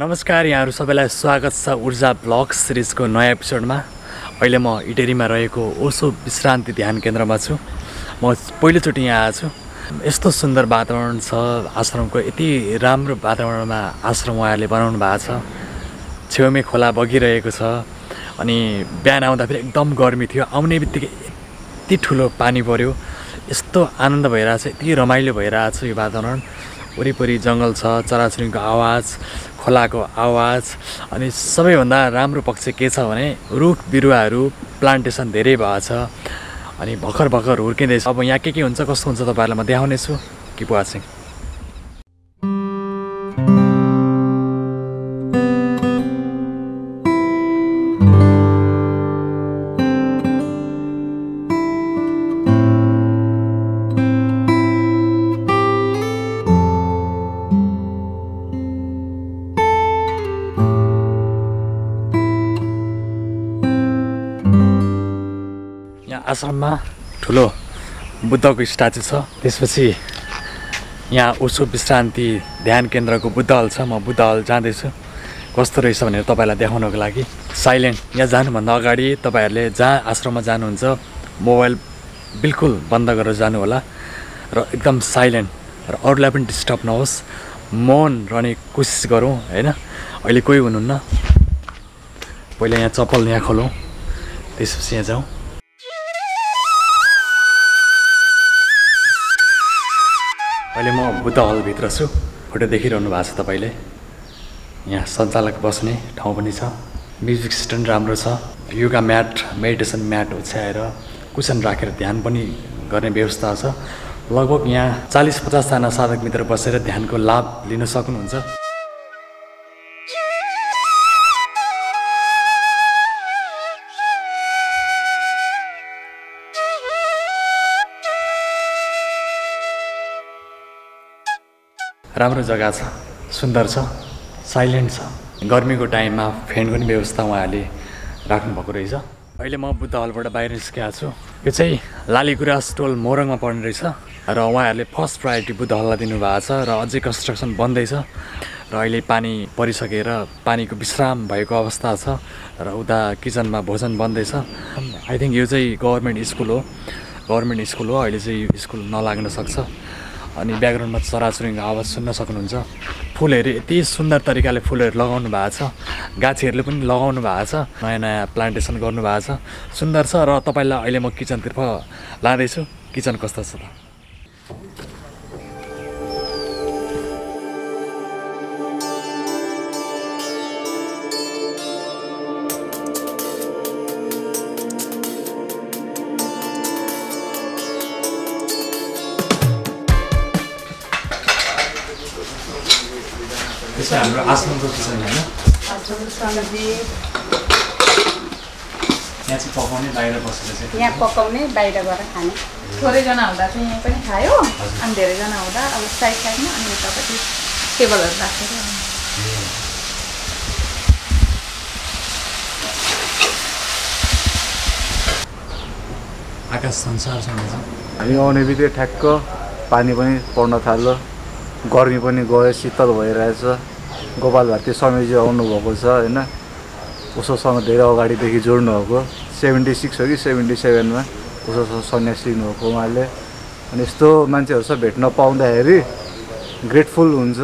नमस्कार यहाँहरू सबैलाई स्वागत छ ऊर्जा ब्लग सिरिजको नयाँ एपिसोडमा। अहिले म इटेरीमा रहेको ओसो विश्रान्ति ध्यान केन्द्रमा छु। म पहिलोचोटि यहाँ आएको छु। यस्तो सुन्दर वातावरण छ आश्रमको यति राम्रो वातावरणमा आश्रम उहाँहरूले बनाउनु भएको छ। छेउमै खोला बगिरहेको छ अनि बिहान आउँदा फेरि एकदम गर्मी थियो। आउने बित्तिकै यति ठुलो पानी पऱ्यो यस्तो आनन्द भइरहेछ यति रमाइलो भइरहेछ यो वातावरण। वरिपरि जङ्गल छ चराचुरुङ्गीको आवाज खोलाको आवाज अनि सबैभन्दा राम्रो पक्ष के छ भने रुख बिरुवाहरू प्लान्टेसन धेरै भएको छ अनि भर्खर भर्खर हुर्किँदैछ। अब यहाँ के के हुन्छ कस्तो हुन्छ तपाईँहरूलाई म देखाउनेछु। कि वाचिङ आश्रममा ठुलो बुद्धको स्ट्याचु छ। त्यसपछि यहाँ उसो विश्रान्ति ध्यान केन्द्रको बुद्ध हल छ। म बुद्ध हल जाँदैछु। कस्तो रहेछ भनेर तपाईँलाई देखाउनको लागि साइलेन्ट। यहाँ जानुभन्दा अगाडि तपाईँहरूले जहाँ आश्रममा जानुहुन्छ मोबाइल बिल्कुल बन्द गरेर जानु होला र एकदम साइलेन्ट र अरूलाई पनि डिस्टर्ब नहोस्। मौन रहने कोसिस गरौँ होइन? अहिले कोही हुनुहुन्न? पहिला यहाँ चप्पल यहाँ खोलौँ। त्यसपछि यहाँ जाउँ। अहिले म बुद्ध हलभित्र छु फोटो देखिरहनु भएको छ तपाईँले। यहाँ सञ्चालक बस्ने ठाउँ पनि छ म्युजिक सिस्टम राम्रो छ योगा म्याट मेडिटेसन म्याट ओछ्याएर कुसन राखेर ध्यान पनि गर्ने व्यवस्था छ। लगभग यहाँ चालिस पचासजना साधक मित्र बसेर ध्यानको लाभ लिन सक्नुहुन्छ। राम्रो जग्गा छ। सुन्दर छ। साइलेन्ट छ। गर्मीको टाइममा फ्यानको पनि व्यवस्था उहाँहरूले राख्नुभएको रहेछ। अहिले म बुद्ध हलबाट बाहिर निस्केको छु। यो चाहिँ लालीगुराँस टोल मोरङमा पर्ने रहेछ। र उहाँहरूले फर्स्ट प्रायोरिटी बुद्ध हललाई दिनुभएको छ र अझै कन्स्ट्रक्सन बन्दैछ। र अहिले पानी परिसकेर पानीको विश्राम भएको अवस्था छ र उता किचनमा भोजन बन्दैछ। आई थिङ्क यो चाहिँ गभर्मेन्ट स्कुल हो। गभर्मेन्ट स्कुल हो। अहिले चाहिँ स्कुल नलाग्न सक्छ। अनि ब्याकग्राउन्डमा चराचुरुङ्गीको आवाज सुन्न सक्नुहुन्छ। फुलहरू यति सुन्दर तरिकाले फुलहरू लगाउनु भएको छ। गाछीहरूले पनि लगाउनु भएको छ। नयाँ नयाँ प्लान्टेसन गर्नु भएको छ। सुन्दर छ र तपाईँलाई अहिले म किचनतर्फ लाँदैछु। किचन कस्तो छ त? त्यसो हाम्रो आश्रमको किचन होइन? यहाँ चाहिँ पकाउने बाहिर बसेर चाहिँ यहाँ पकाउने बाहिर गएर खाने। थोरैजना हुँदा चाहिँ यहीँ पनि खायो। अनि धेरैजना हुँदा अब साइड साइडमा अनि उतापट्टि टेबलहरू राखेर। आकाश संसारसँग छ हामी आउने बित्तिकै ठ्याक्क पानी पनि पर्न थाल्यो। गर्मी पनि गयो शीतल भइरहेछ। गोपाल भारती समयजी आउनुभएको छ होइन? उसोसँग धेरै अगाडिदेखि जोड्नु भएको सेभेन्टी सिक्स हो कि सेभेन्टी सेभेनमा उसोसँग सन्यास लिनुभएको उहाँले। अनि यस्तो मान्छेहरूसँग भेट्न पाउँदाखेरि ग्रेटफुल हुन्छ।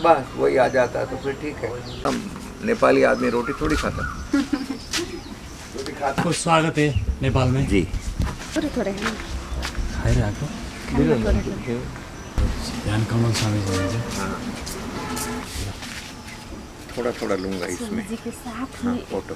बस वही आ जाता है तो फिर ठीक है। हम नेपाली आदमी रोटी थोड़ी खाता आपको स्वागत है नेपाल में। जी। थोरै थोरै खाने खाइरहेको ध्यान कमल स्वामी हुनुहुन्छ थोड़ा थोड़ा लूंगा इसमें। जी के साथ हाँ में। फोटो।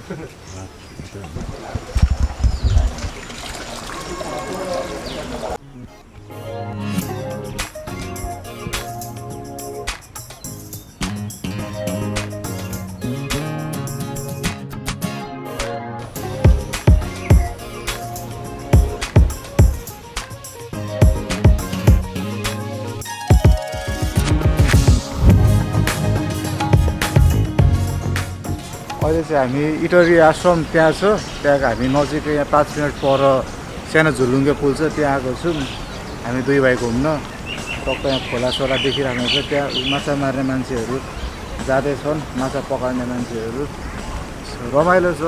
चाहिँ हामी इटरी आश्रम त्यहाँ छ। त्यहाँको हामी नजिकै यहाँ पाँच मिनट पर सानो झुलुङ्गे पुल छ त्यहाँ आएको छौँ। हामी दुई भाइ घुम्न। टक्क यहाँ खोलासोला देखिरहनुहुन्छ त्यहाँ माछा मार्ने मान्छेहरू जाँदैछन् माछा पकाउने मान्छेहरू। रमाइलो छ।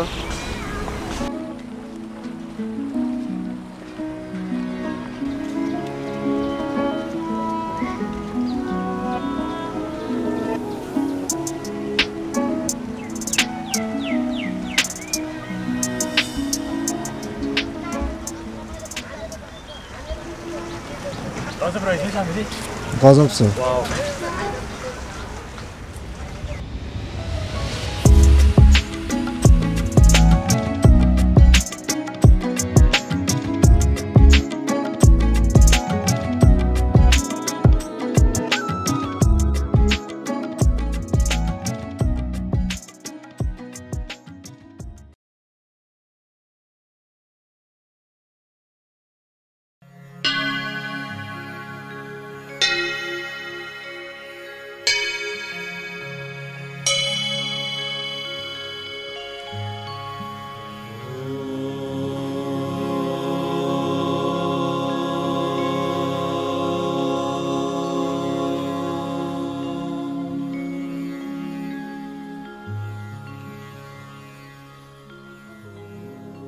가까이 설치하면 돼? 가서 없어. 와우.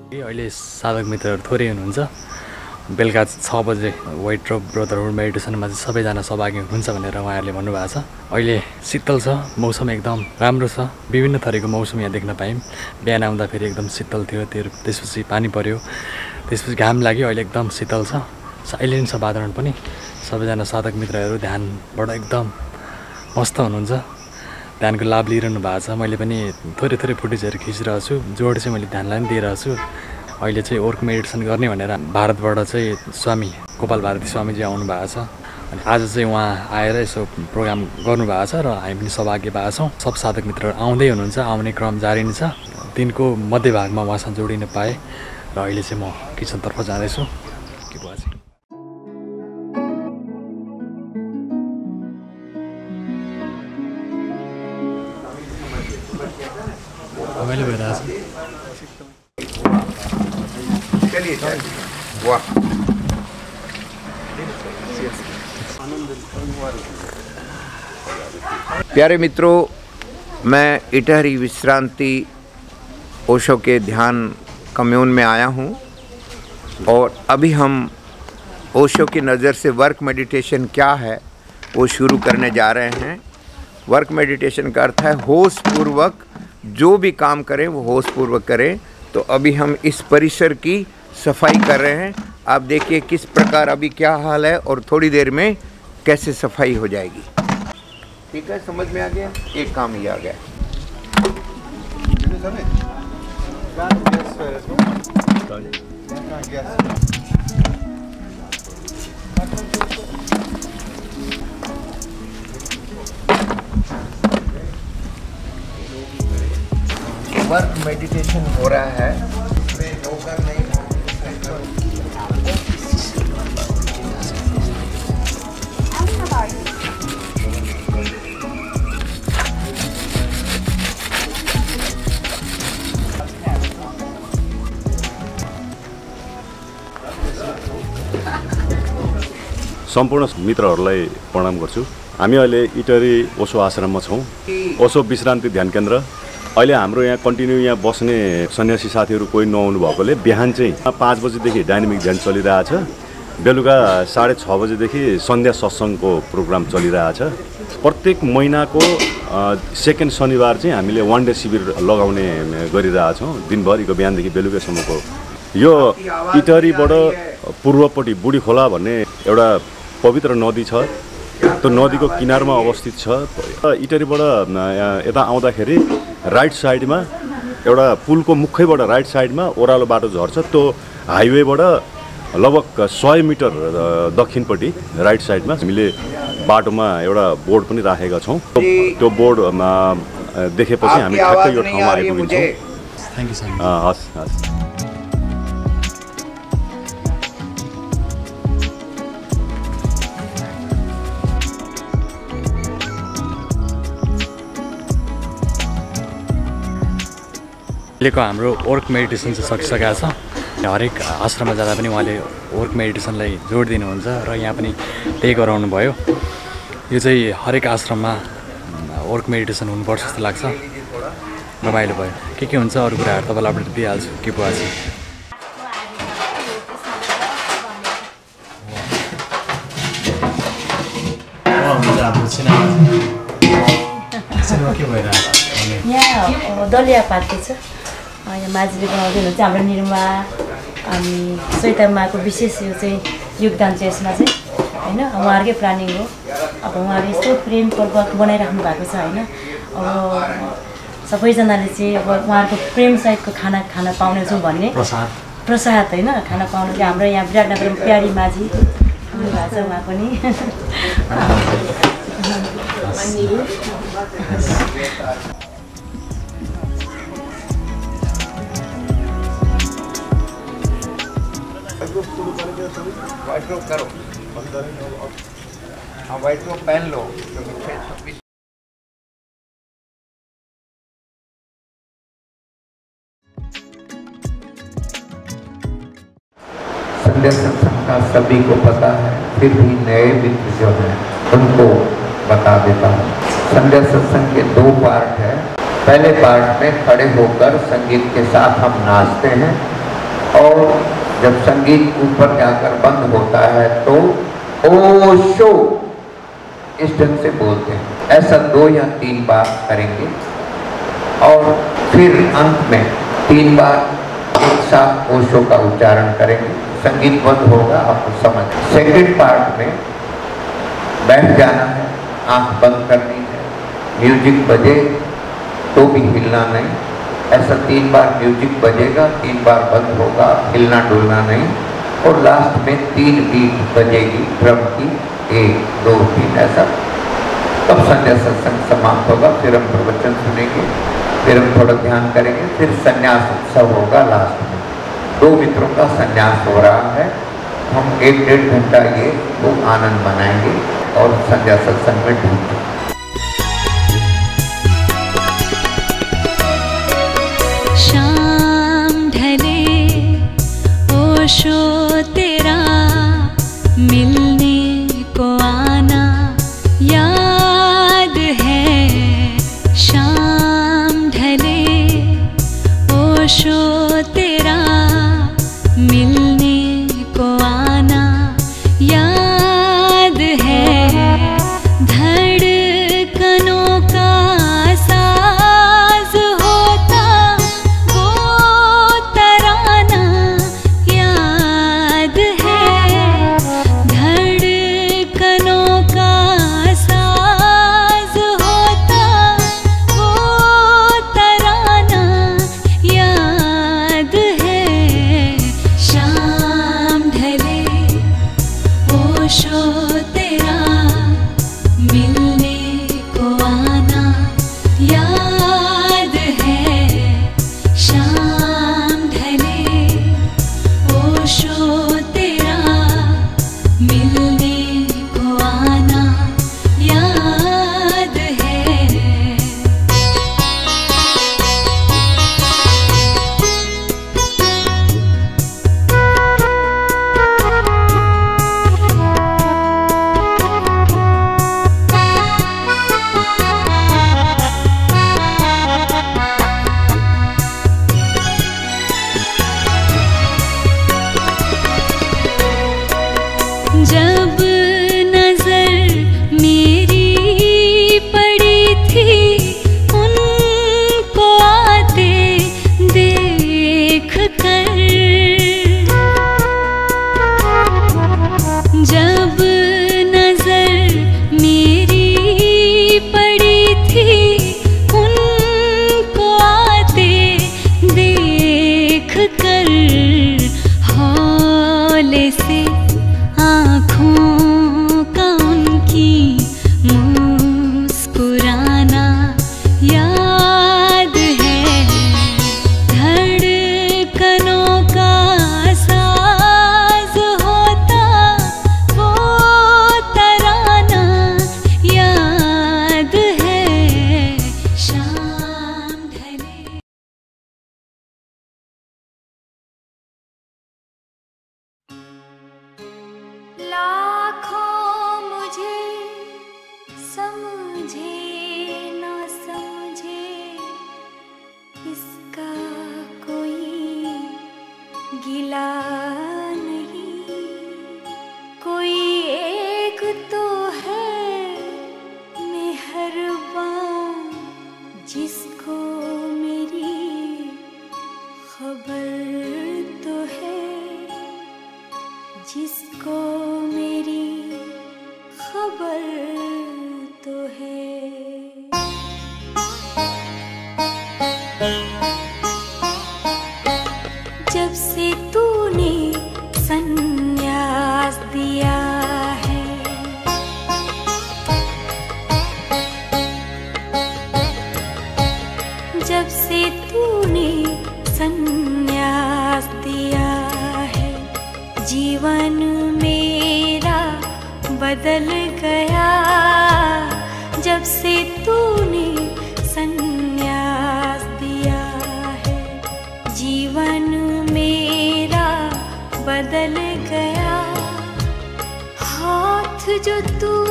छ अहिले साधक मित्रहरू थोरै हुनुहुन्छ। बेलुका छ बजे वाइट ड्रप ब्रदरहुड मेडिटेसनमा चाहिँ सबैजना सहभागी हुन्छ भनेर उहाँहरूले भन्नुभएको छ। अहिले शीतल छ मौसम एकदम राम्रो छ। विभिन्न थरीको मौसम यहाँ देख्न पायौँ बिहान आउँदाखेरि एकदम शीतल थियो त्यो त्यसपछि पानी पऱ्यो त्यसपछि घाम लाग्यो अहिले एकदम शीतल छ। साइलेन्ट छ वातावरण पनि। सबैजना साधक मित्रहरू ध्यानबाट एकदम मस्त हुनुहुन्छ। ध्यानको लाभ लिइरहनु भएको छ। मैले पनि थोरै थोरै फुटेजहरू खिचिरहेको छु। जोड चाहिँ मैले ध्यानलाई पनि दिइरहेको छु। अहिले चाहिँ वर्क मेडिटेसन गर्ने भनेर भारतबाट चाहिँ स्वामी गोपाल भारती स्वामीजी आउनु भएको छ। अनि आज चाहिँ उहाँ आएर यसो प्रोग्राम गर्नुभएको छ र हामी पनि सौभाग्य भएको छौँ। सब साधक मित्रहरू आउँदै हुनुहुन्छ आउने क्रम जारी नै छ। दिनको मध्यभागमा उहाँसँग जोडिन पाएँ। र अहिले चाहिँ म किचनतर्फ जाँदैछु। के भयो प्यारे मित्रों, मैं इटहरी विश्रांति ओशो के ध्यान कम्यून में आया हूँ और अभी हम ओशो की नज़र से वर्क मेडिटेशन क्या है वो शुरू करने जा रहे हैं। वर्क मेडिटेशन का अर्थ है होश पूर्वक जो भी काम करें, वो होश पूर्वक करें। तो अभी हम इस परिसर की सफ़ाई कर रहे हैं। आप देखिए किस प्रकार अभी क्या हाल है और थोड़ी देर में कैसे सफ़ाई हो जाएगी? ठीक है, समझ में आ गया? एक काम ही आ गया। वर्क मेडिटेशन हो रहा है। सम्पूर्ण मित्रहरूलाई प्रणाम गर्छु। हामी अहिले इटरी ओसो आश्रममा छौँ। ओसो विश्रान्ति ध्यान केन्द्र। अहिले हाम्रो यहाँ कन्टिन्यू यहाँ बस्ने सन्यासी साथीहरू कोही नआउनु भएकोले बिहान चाहिँ पाँच बजीदेखि डाइनामिक ध्यान चलिरहेछ बेलुका साढे छ बजीदेखि सन्ध्या सत्सङ्गको प्रोग्राम चलिरहेछ प्रत्येक महिनाको सेकेन्ड शनिबार चाहिँ हामीले वान डे शिविर लगाउने गरिरहेछौँ दिनभरिको बिहानदेखि बेलुकासम्मको। यो इटरीबाट पूर्वपट्टि बुढी खोला भन्ने एउटा पवित्र नदी छ। त्यो नदीको किनारमा अवस्थित छ। इटरीबाट यता आउँदाखेरि राइट साइडमा एउटा पुलको मुखैबाट राइट साइडमा ओह्रालो बाटो झर्छ। त्यो हाइवेबाट लगभग सय मिटर दक्षिणपट्टि राइट साइडमा हामीले बाटोमा एउटा बोर्ड पनि राखेका छौँ। त्यो- अ, देखेपछि हामी ठ्याक्कै यो ठाउँमा आइपुगिन्छौँ। थ्याङ्क यू हस् हस्। अहिलेको हाम्रो वर्क मेडिटेसन चाहिँ सकिसकेको छ। हरेक आश्रममा जाँदा पनि उहाँले वर्क मेडिटेसनलाई जोड दिनुहुन्छ र यहाँ पनि त्यही गराउनु भयो यो चाहिँ हरेक आश्रममा वर्क मेडिटेसन हुनुपर्छ जस्तो लाग्छ। रमाइलो भयो। के के हुन्छ अरू कुराहरू तपाईँलाई अपडेट दिइहाल्छु। के पो आज? के भइरहेको दलिया पाक्दैछ अँ, यहाँ माझीले बनाउँदै हुनुहुन्छ हाम्रो निर्मा अनि सैतामाको विशेष यो चाहिँ योगदान चाहिँ यसमा चाहिँ होइन? उहाँहरूकै प्लानिङ हो। अब उहाँहरूले यस्तो प्रेमपूर्वक बनाइराख्नु भएको छ होइन? अब सबैजनाले चाहिँ अब उहाँहरूको प्रेम सहितको खाना खान पाउनेछौँ भन्ने प्रसाद। प्रसाद होइन? खाना पाउनु चाहिँ हाम्रो यहाँ विराटनगरमा प्यारी माझी आउनु भएको छ उहाँ पनि। व्हाइट रोब करो। हाँ व्हाइट रोब पहन लो क्योंकि छब्बीस संध्या सत्संग का सभी को पता है फिर भी नए मित्र जो हैं उनको बता देता हूँ। संध्या सत्संग के दो पार्ट है। पहले पार्ट में खड़े होकर संगीत के साथ हम नाचते हैं और जब संगीत ऊपर जाकर बंद होता है तो ओशो इस ढंग से बोलते हैं। ऐसा दो या तीन बार करेंगे और फिर अंत में तीन बार एक साथ ओशो का उच्चारण करेंगे। संगीत बंद होगा, आपको समझ। सेकंड पार्ट में बैठ जाना है, आँख बंद करनी है, म्यूज़िक बजे तो भी हिलना नहीं। ऐसा तीन बार म्यूज़िक बजेगा, तीन बार बंद होगा, हिलना डुलना नहीं। और लास्ट में तीन बीट बजेगी ड्रम की, एक, दो, तीन, ऐसा। तब संध्या सत्संग समाप्त होगा, फिर हम प्रवचन सुनेंगे, फिर हम थोड़ा ध्यान करेंगे, फिर संन्यास उत्सव होगा लास्ट में। दो मित्रों का संन्यास हो रहा है। हम एक डेढ़ घंटा ये वो आनंद मनाएँगे और संध्या सत्संग में डूब Shu. तूने संन्यास दिया है। जीवन मेरा बदल गया। हाथ जो तूने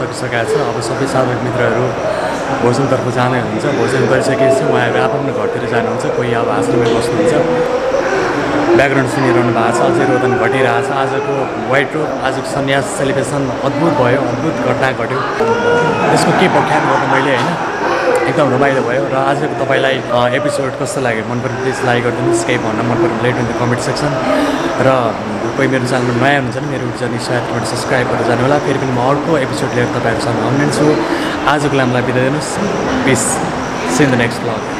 सकिसकेको छ अब सबै साधक मित्रहरू भोजनतर्फ जाने हुन्छ भोजन गरिसकेपछि उहाँहरू आफ्नो घरतिर जानुहुन्छ। कोही अब आश्रममै बस्नुहुन्छ। ब्याकग्राउन्ड सुनिरहनु भएको छ। अझै रोदन घटिरहेको छ। आजको वाइट रोड आजको सन्यास सेलिब्रेसन अद्भुत भयो। अद्भुत घटना घट्यो। त्यसको के व्याख्यान गर्नु मैले होइन? एकदम रमाइलो भयो र आजको तपाईँलाई एपिसोड कस्तो लाग्यो? मन पऱ्यो प्लिज लाइक गरिदिनुहोस् केही भन्न मन पऱ्यो लेट द कमेन्ट सेक्सन र कोही मेरो च्यानलमा नयाँ हुनुहुन्छ भने मेरो जर्नी साथीबाट सब्सक्राइब गरेर जानु होला फेरि पनि म अर्को एपिसोड लिएर तपाईँहरूसँग आउने छु आजको लागि मलाई बिदा दिनुहोस्। Piece the next blog